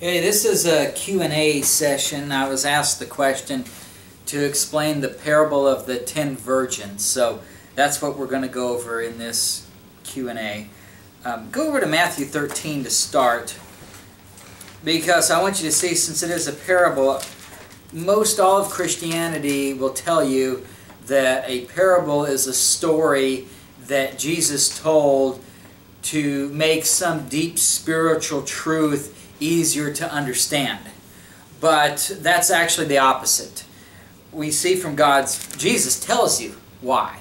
Hey, this is a Q&A session. I was asked the question to explain the parable of the ten virgins. So that's what we're going to go over in this Q&A. Um, go over to Matthew 13 to start because I want you to see since it is a parable, most all of Christianity will tell you that a parable is a story that Jesus told to make some deep spiritual truth easier to understand. But that's actually the opposite. We see from God's, Jesus tells you why.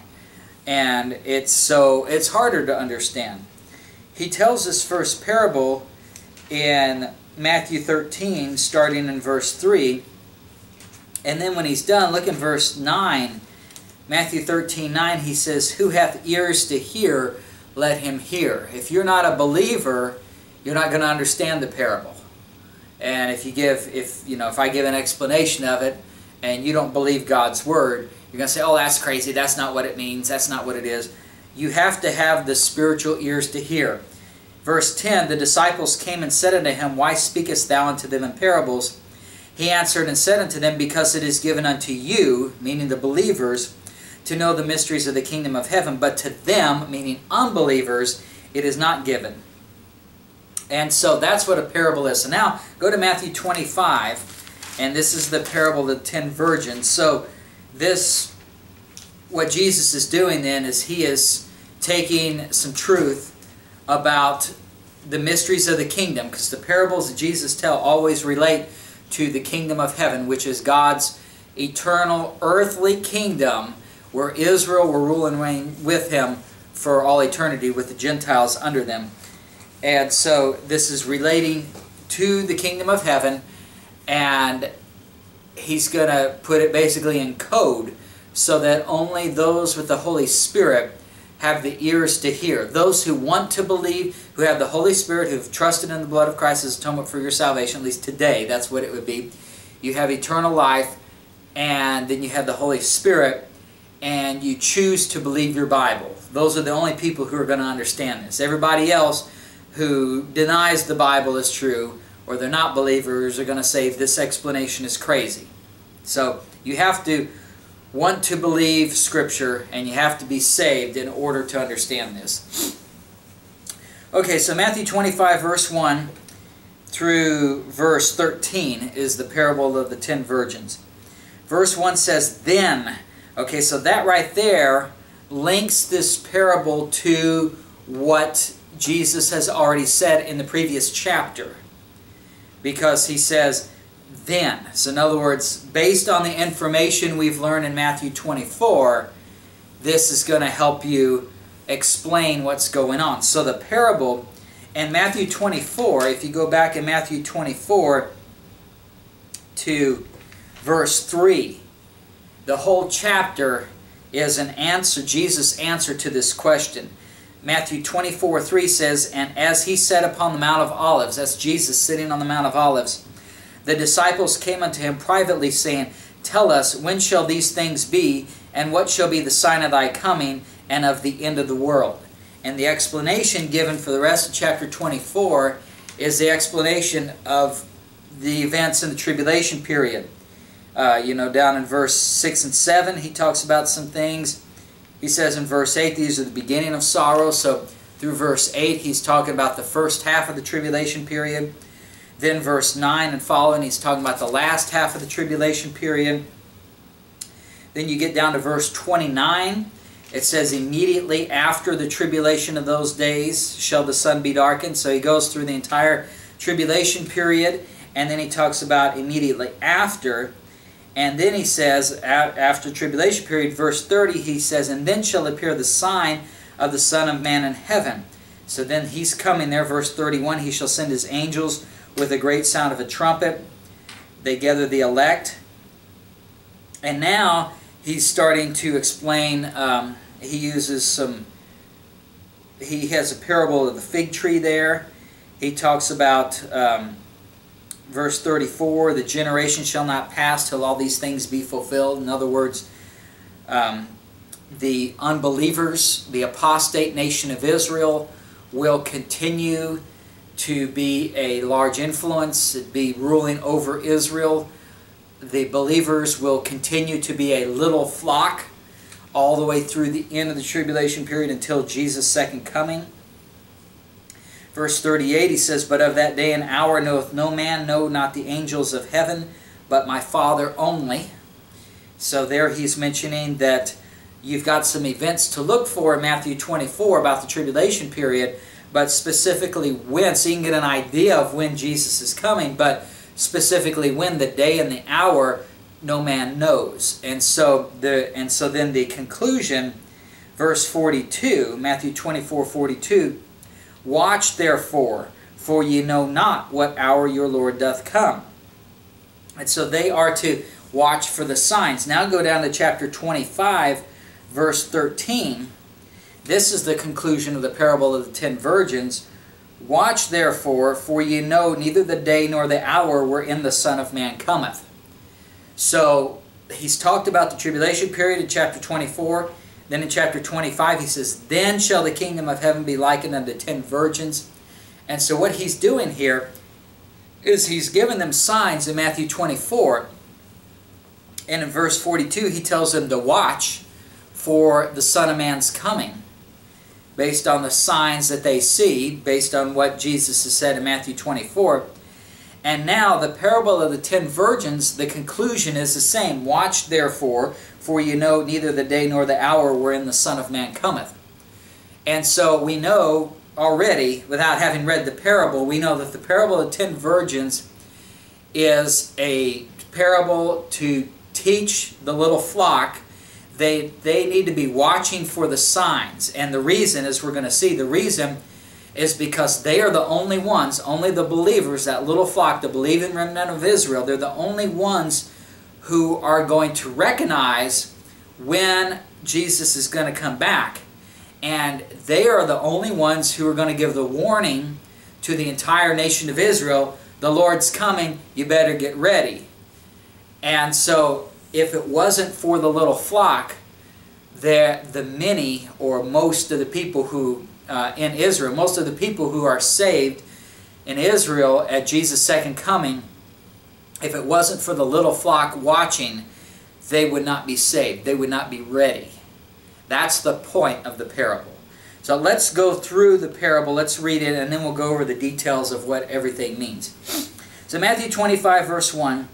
And it's so, it's harder to understand. He tells this first parable in Matthew 13, starting in verse 3. And then when he's done, look in verse 9. Matthew 13, 9, he says, Who hath ears to hear, let him hear. If you're not a believer, you're not going to understand the parable. And if you give, if you know, if I give an explanation of it, and you don't believe God's word, you're going to say, "Oh, that's crazy. That's not what it means. That's not what it is." You have to have the spiritual ears to hear. Verse 10, the disciples came and said unto him, Why speakest thou unto them in parables? He answered and said unto them, Because it is given unto you, meaning the believers, to know the mysteries of the kingdom of heaven, but to them, meaning unbelievers, it is not given. And so that's what a parable is. So now go to Matthew 25, and this is the parable of the ten virgins. So this, what Jesus is doing then is he is taking some truth about the mysteries of the kingdom, because the parables that Jesus tell always relate to the kingdom of heaven, which is God's eternal earthly kingdom where Israel will rule and reign with him for all eternity with the Gentiles under them. And so this is relating to the kingdom of heaven, and he's going to put it basically in code so that only those with the Holy Spirit have the ears to hear. Those who want to believe, who have the Holy Spirit, who've trusted in the blood of Christ as atonement for your salvation, at least today, that's what it would be. You have eternal life, and then you have the Holy Spirit, and you choose to believe your Bible. Those are the only people who are going to understand this. Everybody else who denies the Bible is true or they're not believers are going to say this explanation is crazy. So you have to want to believe Scripture and you have to be saved in order to understand this. Okay, so Matthew 25 verse 1 through verse 13 is the parable of the ten virgins. Verse 1 says, Then, okay, so that right there links this parable to what Jesus has already said in the previous chapter. Because he says, then. So in other words, based on the information we've learned in Matthew 24, this is going to help you explain what's going on. So the parable in Matthew 24, if you go back in Matthew 24 to verse 3, the whole chapter is an answer, Jesus' answer to this question. Matthew 24, 3 says, And as he sat upon the Mount of Olives, that's Jesus sitting on the Mount of Olives, the disciples came unto him privately, saying, Tell us, when shall these things be, and what shall be the sign of thy coming, and of the end of the world? And the explanation given for the rest of chapter 24 is the explanation of the events in the tribulation period. Uh, you know, down in verse 6 and 7, he talks about some things he says in verse 8, these are the beginning of sorrow. So through verse 8, he's talking about the first half of the tribulation period. Then verse 9 and following, he's talking about the last half of the tribulation period. Then you get down to verse 29. It says, immediately after the tribulation of those days shall the sun be darkened. So he goes through the entire tribulation period. And then he talks about immediately after and then he says, after tribulation period, verse 30, he says, And then shall appear the sign of the Son of Man in heaven. So then he's coming there, verse 31, He shall send His angels with a great sound of a trumpet. They gather the elect. And now he's starting to explain, um, he uses some, he has a parable of the fig tree there. He talks about... Um, verse 34, the generation shall not pass till all these things be fulfilled. In other words, um, the unbelievers, the apostate nation of Israel, will continue to be a large influence, be ruling over Israel. The believers will continue to be a little flock all the way through the end of the tribulation period until Jesus' second coming. Verse 38, he says, But of that day and hour knoweth no man, no, not the angels of heaven, but my Father only. So there he's mentioning that you've got some events to look for in Matthew 24 about the tribulation period, but specifically when, so you can get an idea of when Jesus is coming, but specifically when the day and the hour no man knows. And so the and so then the conclusion, verse 42, Matthew 24, 42, Watch therefore, for ye know not what hour your Lord doth come. And so they are to watch for the signs. Now go down to chapter 25, verse 13. This is the conclusion of the parable of the ten virgins. Watch therefore, for ye know neither the day nor the hour wherein the Son of Man cometh. So he's talked about the tribulation period in chapter 24. Then in chapter 25, he says, Then shall the kingdom of heaven be likened unto ten virgins. And so what he's doing here is he's given them signs in Matthew 24. And in verse 42, he tells them to watch for the Son of Man's coming. Based on the signs that they see, based on what Jesus has said in Matthew 24. And now the parable of the ten virgins, the conclusion is the same. Watch therefore, for you know neither the day nor the hour wherein the Son of Man cometh. And so we know already, without having read the parable, we know that the parable of the ten virgins is a parable to teach the little flock they, they need to be watching for the signs. And the reason, as we're going to see, the reason is because they are the only ones, only the believers, that little flock, the believing remnant of Israel, they're the only ones who are going to recognize when Jesus is going to come back. And they are the only ones who are going to give the warning to the entire nation of Israel, the Lord's coming, you better get ready. And so if it wasn't for the little flock, the, the many or most of the people who uh, in Israel, most of the people who are saved in Israel at Jesus' second coming, if it wasn't for the little flock watching, they would not be saved. They would not be ready. That's the point of the parable. So let's go through the parable. Let's read it, and then we'll go over the details of what everything means. So Matthew 25, verse 1,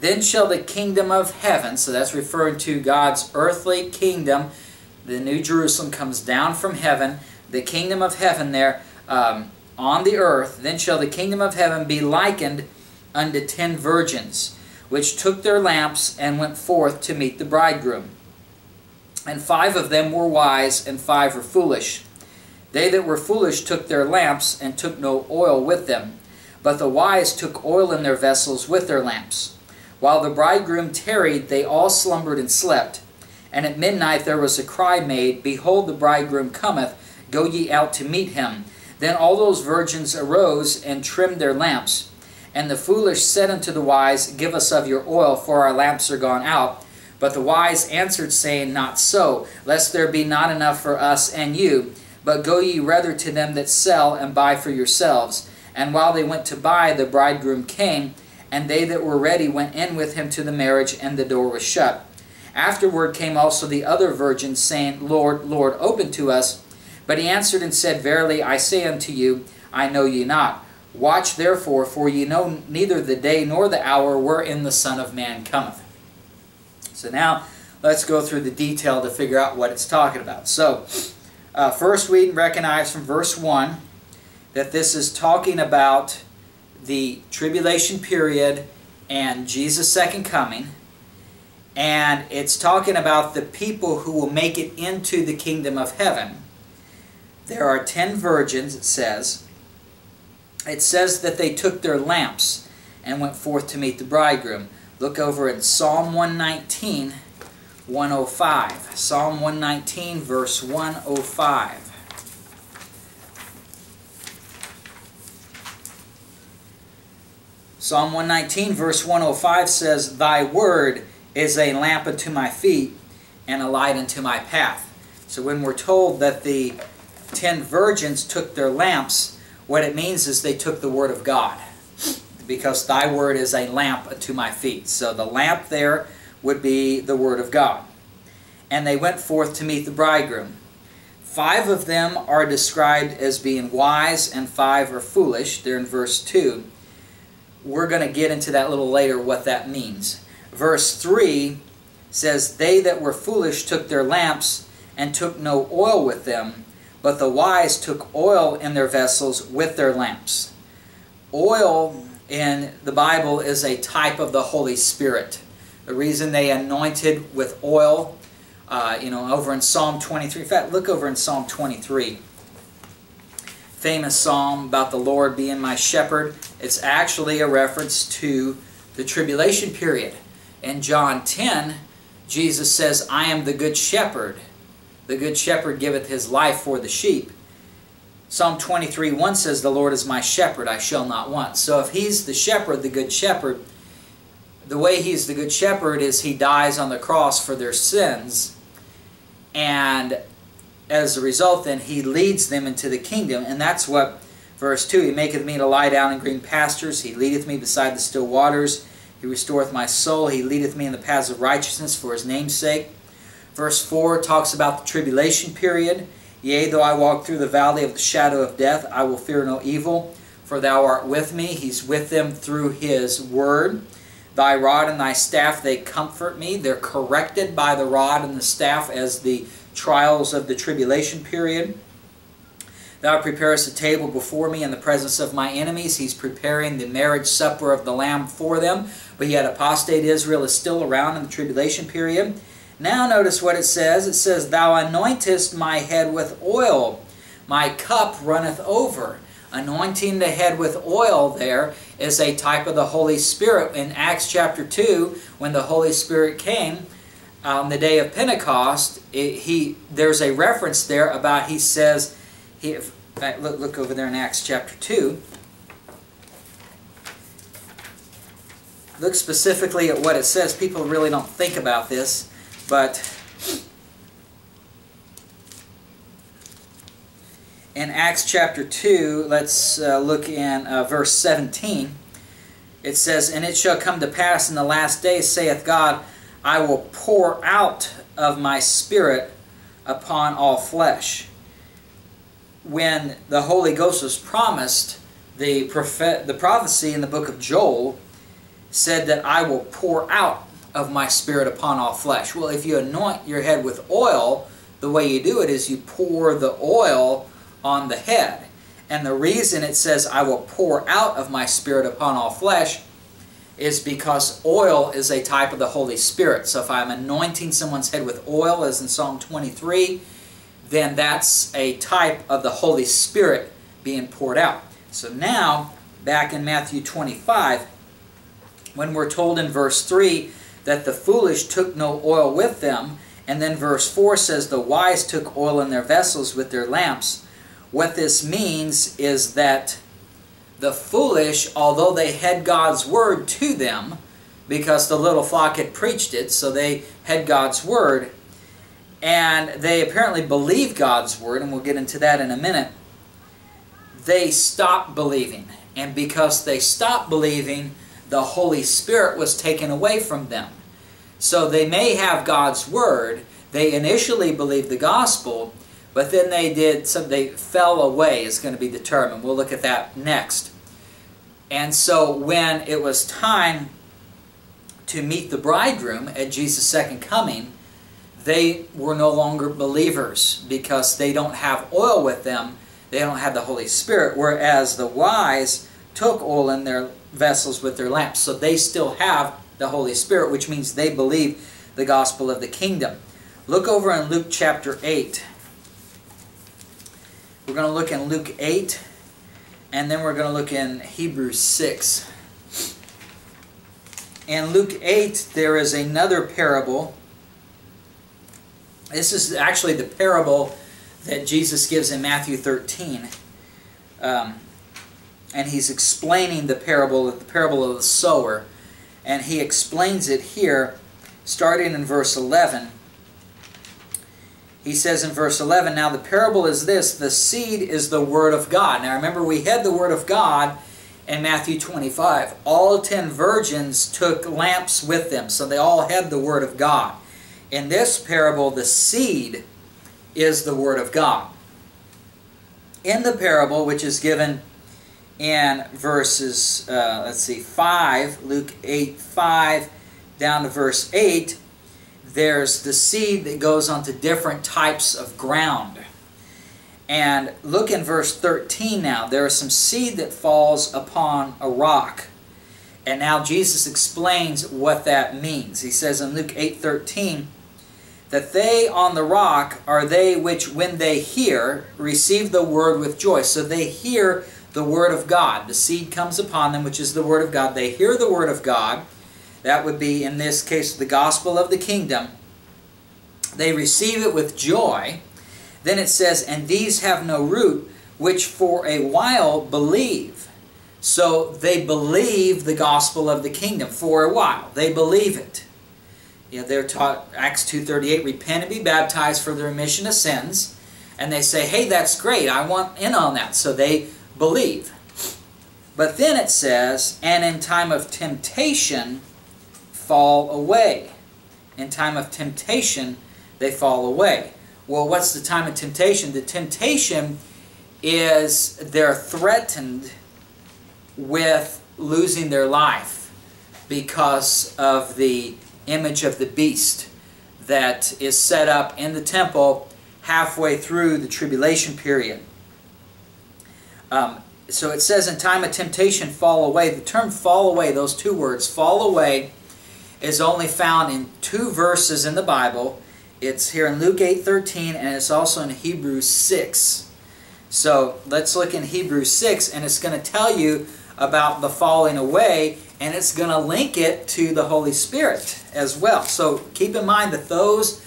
Then shall the kingdom of heaven, so that's referring to God's earthly kingdom, the New Jerusalem comes down from heaven, the kingdom of heaven there um, on the earth, then shall the kingdom of heaven be likened unto ten virgins, which took their lamps and went forth to meet the bridegroom. And five of them were wise, and five were foolish. They that were foolish took their lamps, and took no oil with them. But the wise took oil in their vessels with their lamps. While the bridegroom tarried, they all slumbered and slept. And at midnight there was a cry made, Behold, the bridegroom cometh, Go ye out to meet him. Then all those virgins arose and trimmed their lamps. And the foolish said unto the wise, Give us of your oil, for our lamps are gone out. But the wise answered, saying, Not so, lest there be not enough for us and you. But go ye rather to them that sell, and buy for yourselves. And while they went to buy, the bridegroom came, and they that were ready went in with him to the marriage, and the door was shut. Afterward came also the other virgins, saying, Lord, Lord, open to us. But he answered and said, Verily I say unto you, I know ye not. Watch therefore, for ye know neither the day nor the hour wherein the Son of Man cometh. So now, let's go through the detail to figure out what it's talking about. So, uh, first we recognize from verse 1 that this is talking about the tribulation period and Jesus' second coming. And it's talking about the people who will make it into the kingdom of heaven. There are ten virgins, it says. It says that they took their lamps and went forth to meet the bridegroom. Look over in Psalm 119, 105. Psalm 119, verse 105. Psalm 119, verse 105 says, Thy word is a lamp unto my feet and a light unto my path. So when we're told that the ten virgins took their lamps, What it means is they took the Word of God because thy word is a lamp unto my feet. So the lamp there would be the Word of God. And they went forth to meet the bridegroom. Five of them are described as being wise, and five are foolish. They're in verse 2. We're going to get into that a little later, what that means. Verse 3 says, They that were foolish took their lamps and took no oil with them, but the wise took oil in their vessels with their lamps. Oil in the Bible is a type of the Holy Spirit. The reason they anointed with oil uh, you know, over in Psalm 23. In fact, look over in Psalm 23. Famous psalm about the Lord being my shepherd. It's actually a reference to the tribulation period. In John 10, Jesus says, I am the good shepherd. The good shepherd giveth his life for the sheep. Psalm 23, 1 says, The Lord is my shepherd, I shall not want. So if he's the shepherd, the good shepherd, the way he's the good shepherd is he dies on the cross for their sins and as a result, then he leads them into the kingdom. And that's what verse 2 He maketh me to lie down in green pastures, He leadeth me beside the still waters, He restoreth my soul, He leadeth me in the paths of righteousness for His name's sake. Verse 4 talks about the tribulation period. Yea, though I walk through the valley of the shadow of death, I will fear no evil, for thou art with me. He's with them through His word. Thy rod and thy staff, they comfort me. They're corrected by the rod and the staff as the trials of the tribulation period. Thou preparest a table before me in the presence of my enemies. He's preparing the marriage supper of the Lamb for them. But yet apostate Israel is still around in the tribulation period. Now notice what it says. It says, Thou anointest my head with oil. My cup runneth over anointing the head with oil there is a type of the Holy Spirit. In Acts chapter 2, when the Holy Spirit came on the day of Pentecost, it, he there's a reference there about he says, he, look, look over there in Acts chapter 2. Look specifically at what it says. People really don't think about this, but in Acts chapter 2, let's uh, look in uh, verse 17. It says, And it shall come to pass in the last days, saith God, I will pour out of my Spirit upon all flesh. When the Holy Ghost was promised, the, prophet, the prophecy in the book of Joel said that I will pour out of my Spirit upon all flesh. Well, if you anoint your head with oil, the way you do it is you pour the oil on the head. And the reason it says, I will pour out of my Spirit upon all flesh, is because oil is a type of the Holy Spirit. So if I'm anointing someone's head with oil, as in Psalm 23, then that's a type of the Holy Spirit being poured out. So now, back in Matthew 25, when we're told in verse 3 that the foolish took no oil with them, and then verse 4 says the wise took oil in their vessels with their lamps, what this means is that the foolish, although they had God's word to them, because the little flock had preached it, so they had God's word, and they apparently believed God's word, and we'll get into that in a minute, they stopped believing. And because they stopped believing, the Holy Spirit was taken away from them. So they may have God's word, they initially believed the gospel, but then they did some, they fell away is going to be determined. We'll look at that next. And so when it was time to meet the bridegroom at Jesus' second coming, they were no longer believers because they don't have oil with them. They don't have the Holy Spirit. Whereas the wise took oil in their vessels with their lamps. So they still have the Holy Spirit, which means they believe the gospel of the kingdom. Look over in Luke chapter 8. We're going to look in Luke 8, and then we're going to look in Hebrews 6. In Luke 8, there is another parable. This is actually the parable that Jesus gives in Matthew 13. Um, and he's explaining the parable, the parable of the sower. And he explains it here, starting in verse 11. he says in verse 11, Now the parable is this, the seed is the word of God. Now remember, we had the word of God in Matthew 25. All ten virgins took lamps with them, so they all had the word of God. In this parable, the seed is the word of God. In the parable, which is given in verses, uh, let's see, 5, Luke 8, 5, down to verse 8, there's the seed that goes onto different types of ground. And look in verse 13 now. There is some seed that falls upon a rock. And now Jesus explains what that means. He says in Luke 8:13 that they on the rock are they which when they hear receive the word with joy. So they hear the word of God. The seed comes upon them which is the word of God. They hear the word of God that would be, in this case, the gospel of the kingdom. They receive it with joy. Then it says, And these have no root, which for a while believe. So they believe the gospel of the kingdom for a while. They believe it. You know, they're taught, Acts 2.38, repent and be baptized for the remission of sins. And they say, hey, that's great. I want in on that. So they believe. But then it says, and in time of temptation, fall away. In time of temptation, they fall away. Well, what's the time of temptation? The temptation is they're threatened with losing their life because of the image of the beast that is set up in the temple halfway through the tribulation period. Um, so it says in time of temptation fall away. The term fall away, those two words, fall away, is only found in two verses in the Bible. It's here in Luke 8.13 and it's also in Hebrews 6. So let's look in Hebrews 6 and it's going to tell you about the falling away and it's going to link it to the Holy Spirit as well. So keep in mind that those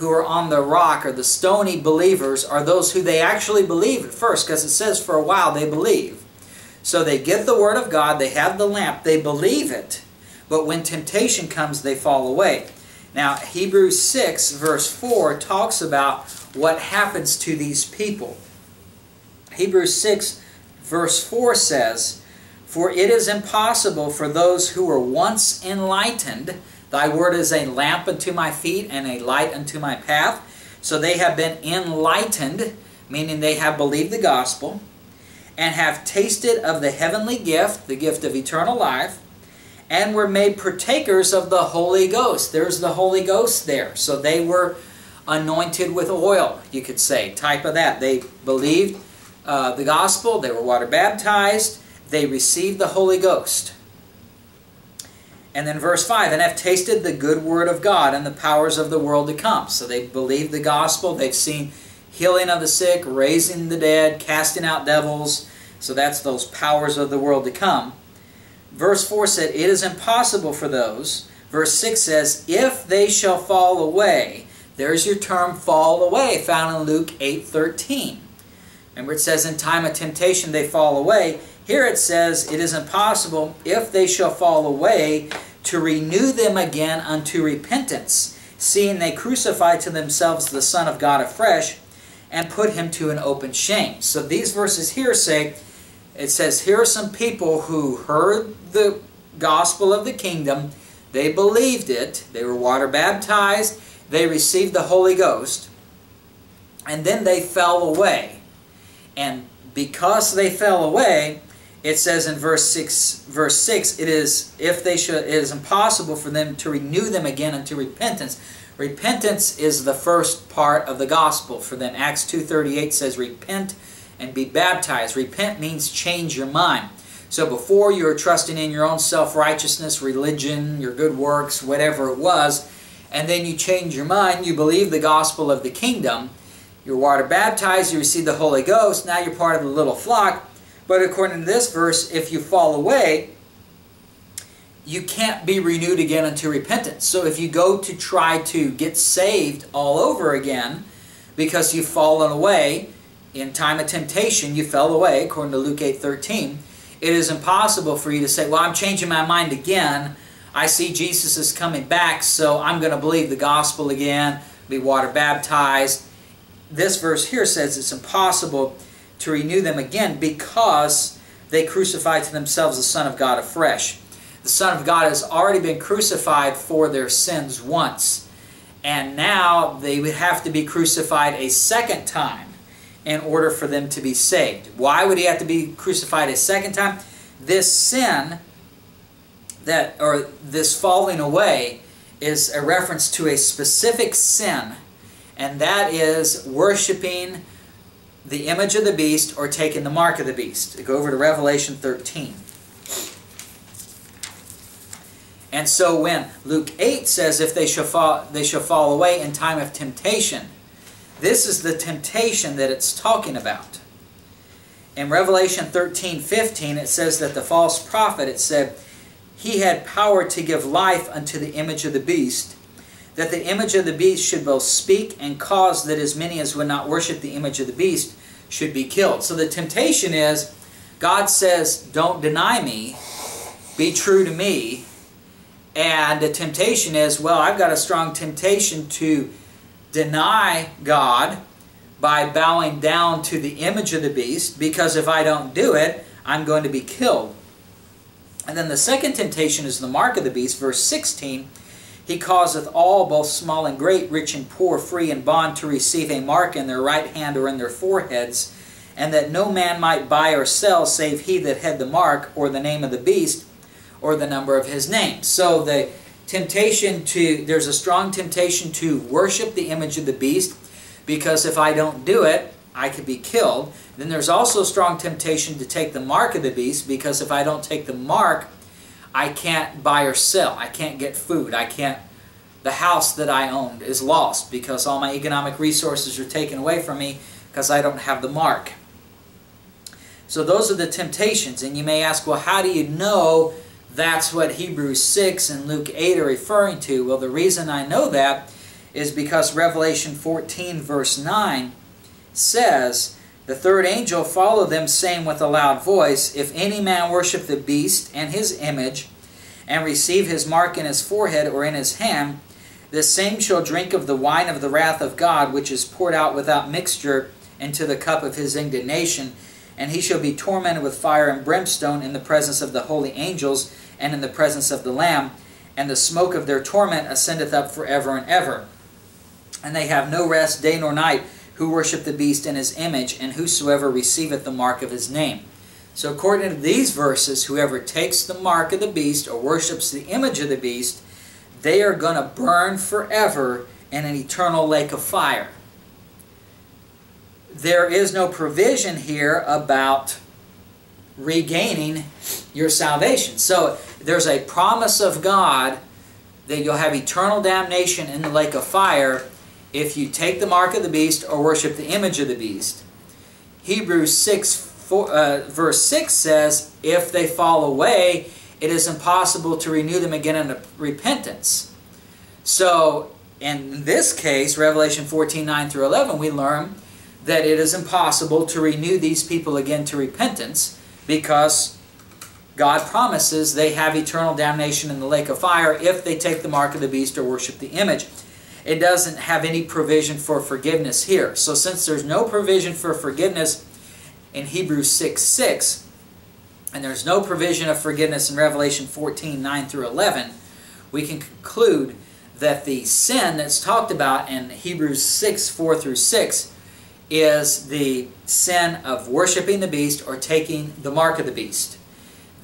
who are on the rock or the stony believers are those who they actually believe at first because it says for a while they believe. So they get the Word of God, they have the lamp, they believe it, but when temptation comes, they fall away. Now, Hebrews 6, verse 4, talks about what happens to these people. Hebrews 6, verse 4 says, For it is impossible for those who were once enlightened, Thy word is a lamp unto my feet and a light unto my path. So they have been enlightened, meaning they have believed the gospel, and have tasted of the heavenly gift, the gift of eternal life, and were made partakers of the Holy Ghost. There's the Holy Ghost there. So they were anointed with oil, you could say, type of that. They believed uh, the gospel, they were water baptized, they received the Holy Ghost. And then verse 5, and have tasted the good word of God and the powers of the world to come. So they believed the gospel, they've seen healing of the sick, raising the dead, casting out devils. So that's those powers of the world to come. Verse 4 said, It is impossible for those. Verse 6 says, If they shall fall away. There's your term fall away, found in Luke 8.13. Remember it says, In time of temptation they fall away. Here it says, It is impossible, if they shall fall away, to renew them again unto repentance, seeing they crucify to themselves the Son of God afresh, and put him to an open shame. So these verses here say, it says, here are some people who heard the gospel of the kingdom, they believed it, they were water baptized, they received the Holy Ghost, and then they fell away. And because they fell away, it says in verse 6 verse 6 it is if they should it is impossible for them to renew them again unto repentance. Repentance is the first part of the gospel for them. Acts 2.38 says repent and be baptized. Repent means change your mind. So before you were trusting in your own self-righteousness religion your good works whatever it was and then you change your mind you believe the gospel of the kingdom you're water baptized you receive the holy ghost now you're part of the little flock but according to this verse, if you fall away, you can't be renewed again unto repentance. So if you go to try to get saved all over again because you've fallen away in time of temptation, you fell away, according to Luke 8.13, it is impossible for you to say, well, I'm changing my mind again. I see Jesus is coming back, so I'm going to believe the gospel again, be water baptized, this verse here says it's impossible to renew them again because they crucified to themselves the Son of God afresh. The Son of God has already been crucified for their sins once. And now they would have to be crucified a second time in order for them to be saved. Why would he have to be crucified a second time? This sin that or this falling away is a reference to a specific sin and that is worshiping the image of the beast or taken the mark of the beast. Go over to Revelation 13. And so when Luke 8 says, if they shall fall, they shall fall away in time of temptation, this is the temptation that it's talking about. In Revelation 13, 15, it says that the false prophet, it said, he had power to give life unto the image of the beast, that the image of the beast should both speak and cause that as many as would not worship the image of the beast should be killed. So the temptation is, God says, don't deny me, be true to me, and the temptation is, well, I've got a strong temptation to deny God by bowing down to the image of the beast, because if I don't do it, I'm going to be killed. And then the second temptation is the mark of the beast, verse 16. He causeth all, both small and great, rich and poor, free and bond, to receive a mark in their right hand or in their foreheads, and that no man might buy or sell save he that had the mark, or the name of the beast, or the number of his name. So the temptation to, there's a strong temptation to worship the image of the beast because if I don't do it, I could be killed. Then there's also a strong temptation to take the mark of the beast because if I don't take the mark, I can't buy or sell. I can't get food. I can't, the house that I owned is lost because all my economic resources are taken away from me because I don't have the mark. So those are the temptations. And you may ask, well, how do you know that's what Hebrews 6 and Luke 8 are referring to. Well, the reason I know that is because Revelation 14 verse 9 says, The third angel followed them, saying with a loud voice, If any man worship the beast and his image, and receive his mark in his forehead or in his hand, the same shall drink of the wine of the wrath of God, which is poured out without mixture into the cup of his indignation, and he shall be tormented with fire and brimstone in the presence of the holy angels and in the presence of the Lamb, and the smoke of their torment ascendeth up for ever and ever. And they have no rest day nor night who worship the beast in his image, and whosoever receiveth the mark of his name. So according to these verses, whoever takes the mark of the beast or worships the image of the beast, they are going to burn forever in an eternal lake of fire there is no provision here about regaining your salvation. So there's a promise of God that you'll have eternal damnation in the lake of fire if you take the mark of the beast or worship the image of the beast. Hebrews 6, 4, uh, verse 6 says, If they fall away, it is impossible to renew them again in repentance. So, in this case, Revelation 14, 9 through 11, we learn that it is impossible to renew these people again to repentance because God promises they have eternal damnation in the lake of fire if they take the mark of the beast or worship the image. It doesn't have any provision for forgiveness here. So since there's no provision for forgiveness in Hebrews 6, 6, and there's no provision of forgiveness in Revelation 14, 9 through 11, we can conclude that the sin that's talked about in Hebrews 6, 4 through 6 is the sin of worshiping the beast or taking the mark of the beast.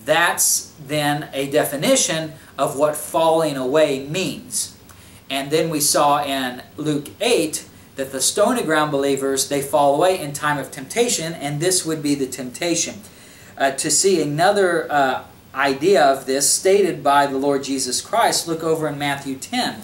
That's then a definition of what falling away means. And then we saw in Luke 8 that the stony ground believers, they fall away in time of temptation, and this would be the temptation. Uh, to see another uh, idea of this stated by the Lord Jesus Christ, look over in Matthew 10.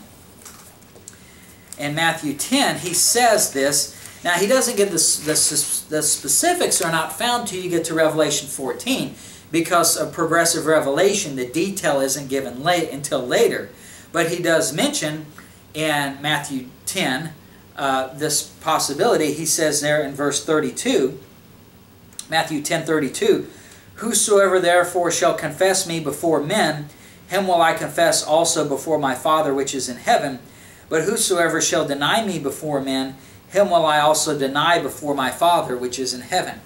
In Matthew 10, he says this, now, he doesn't give the, the, the specifics are not found till you get to Revelation 14 because of progressive revelation, the detail isn't given late until later. But he does mention in Matthew 10 uh, this possibility. He says there in verse 32, Matthew 10, 32, Whosoever therefore shall confess me before men, him will I confess also before my Father which is in heaven. But whosoever shall deny me before men, him will I also deny before my Father which is in heaven.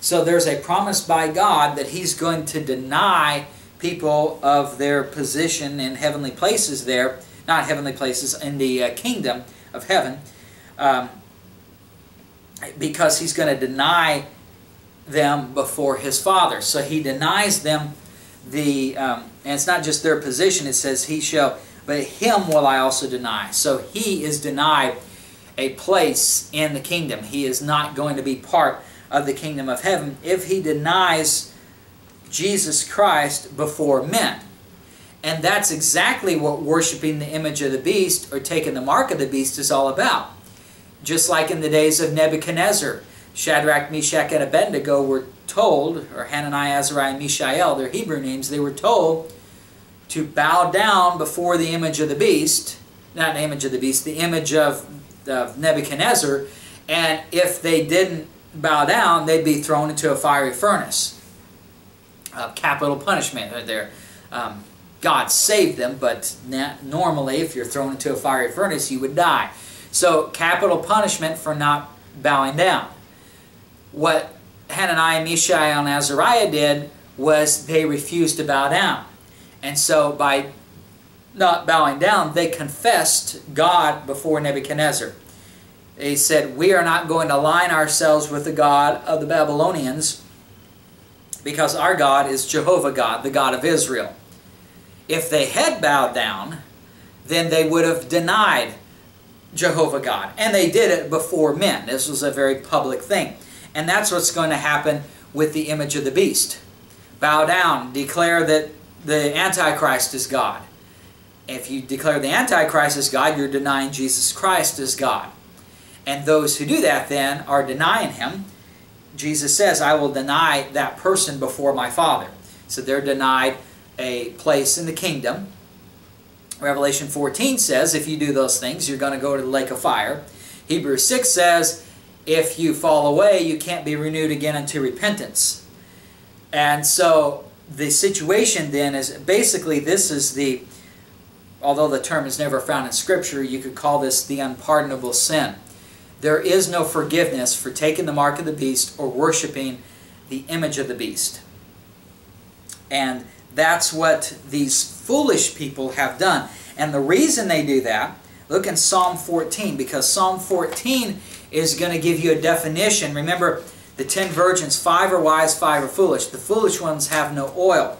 So there's a promise by God that he's going to deny people of their position in heavenly places there, not heavenly places, in the uh, kingdom of heaven, um, because he's going to deny them before his Father. So he denies them the, um, and it's not just their position, it says, He shall, but him will I also deny. So he is denied a place in the kingdom. He is not going to be part of the kingdom of heaven if he denies Jesus Christ before men. And that's exactly what worshiping the image of the beast or taking the mark of the beast is all about. Just like in the days of Nebuchadnezzar, Shadrach, Meshach, and Abednego were told, or Hananiah, Azariah, and Mishael, their Hebrew names, they were told to bow down before the image of the beast, not the image of the beast, the image of, of Nebuchadnezzar, and if they didn't bow down, they'd be thrown into a fiery furnace. Uh, capital punishment there. Um, God saved them, but normally if you're thrown into a fiery furnace, you would die. So capital punishment for not bowing down. What Hananiah, Mishael, and Azariah did was they refused to bow down. And so by not bowing down, they confessed God before Nebuchadnezzar. They said, We are not going to align ourselves with the God of the Babylonians because our God is Jehovah God, the God of Israel. If they had bowed down, then they would have denied Jehovah God. And they did it before men. This was a very public thing. And that's what's going to happen with the image of the beast. Bow down, declare that the Antichrist is God. If you declare the Antichrist is God, you're denying Jesus Christ as God. And those who do that then are denying him. Jesus says, I will deny that person before my Father. So they're denied a place in the kingdom. Revelation 14 says, if you do those things, you're going to go to the lake of fire. Hebrews 6 says, if you fall away, you can't be renewed again unto repentance. And so the situation then is basically this is the, although the term is never found in Scripture, you could call this the unpardonable sin. There is no forgiveness for taking the mark of the beast or worshiping the image of the beast. And that's what these foolish people have done. And the reason they do that, look in Psalm 14, because Psalm 14 is going to give you a definition. Remember, the ten virgins, five are wise, five are foolish. The foolish ones have no oil.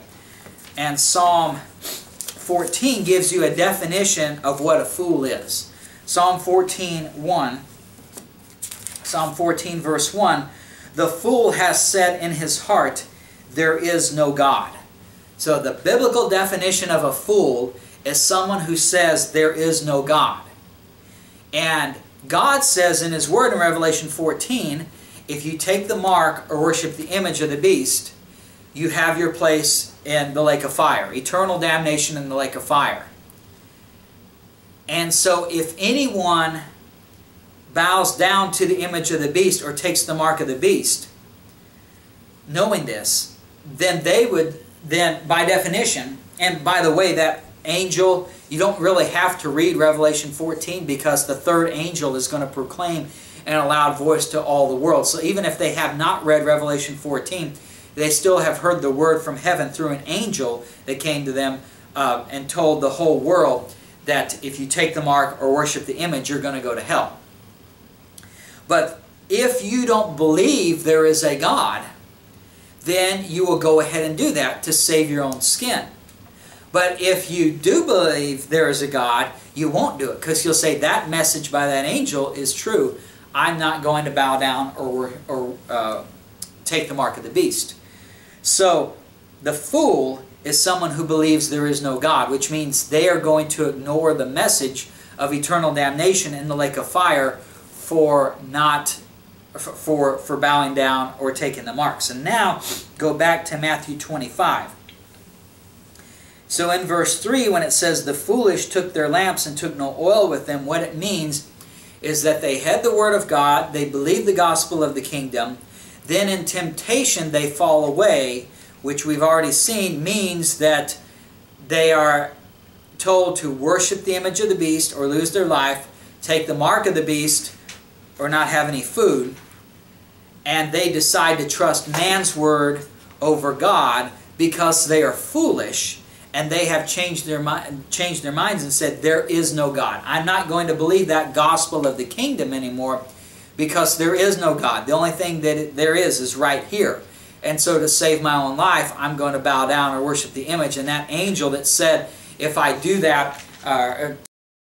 And Psalm 14 gives you a definition of what a fool is. Psalm 14, 1. Psalm 14, verse 1. The fool has said in his heart, There is no God. So the biblical definition of a fool is someone who says there is no God. And God says in His Word in Revelation 14, if you take the mark or worship the image of the beast, you have your place in the lake of fire, eternal damnation in the lake of fire. And so if anyone bows down to the image of the beast or takes the mark of the beast, knowing this, then they would then by definition, and by the way, that angel, you don't really have to read Revelation 14 because the third angel is going to proclaim in a loud voice to all the world. So even if they have not read Revelation 14, they still have heard the word from heaven through an angel that came to them uh, and told the whole world that if you take the mark or worship the image, you're going to go to hell. But if you don't believe there is a God, then you will go ahead and do that to save your own skin. But if you do believe there is a God, you won't do it because you'll say that message by that angel is true. I'm not going to bow down or, or uh, take the mark of the beast. So the fool is someone who believes there is no God, which means they are going to ignore the message of eternal damnation in the lake of fire for not for, for bowing down or taking the marks. And now, go back to Matthew 25. So in verse 3, when it says, The foolish took their lamps and took no oil with them, what it means is that they had the Word of God, they believed the gospel of the kingdom, then in temptation they fall away, which we've already seen means that they are told to worship the image of the beast or lose their life, take the mark of the beast, or not have any food, and they decide to trust man's word over God because they are foolish and they have changed their changed their minds and said there is no God. I'm not going to believe that gospel of the kingdom anymore because there is no God. The only thing that there is is right here. And so to save my own life, I'm going to bow down or worship the image. And that angel that said, if I do that, uh,